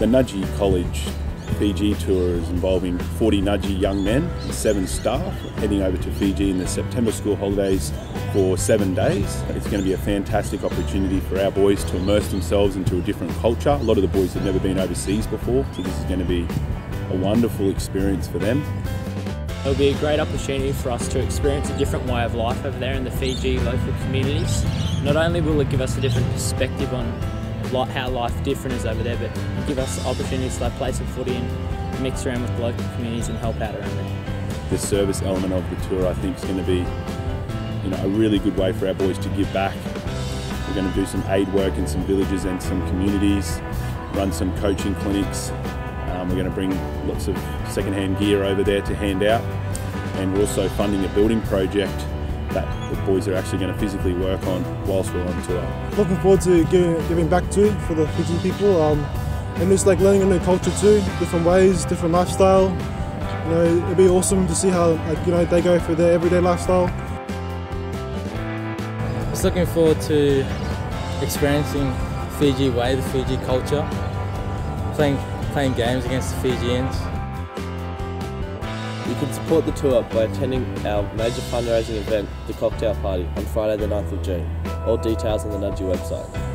The Nudgee College Fiji tour is involving 40 Nudgee young men and seven staff heading over to Fiji in the September school holidays for seven days. It's going to be a fantastic opportunity for our boys to immerse themselves into a different culture. A lot of the boys have never been overseas before, so this is going to be a wonderful experience for them. It'll be a great opportunity for us to experience a different way of life over there in the Fiji local communities. Not only will it give us a different perspective on how life different is over there, but give us opportunities to play some footy and mix around with local communities and help out around there. The service element of the tour, I think, is going to be you know, a really good way for our boys to give back. We're going to do some aid work in some villages and some communities, run some coaching clinics. Um, we're going to bring lots of second-hand gear over there to hand out, and we're also funding a building project that the boys are actually going to physically work on whilst we're on tour. Looking forward to giving, giving back to for the Fiji people um, and just like learning a new culture too, different ways, different lifestyle. You know, it'd be awesome to see how like, you know they go through their everyday lifestyle. Just looking forward to experiencing Fiji way, the Fiji culture, playing playing games against the Fijians. You can support the tour by attending our major fundraising event, the Cocktail Party, on Friday the 9th of June. All details on the Nudgee website.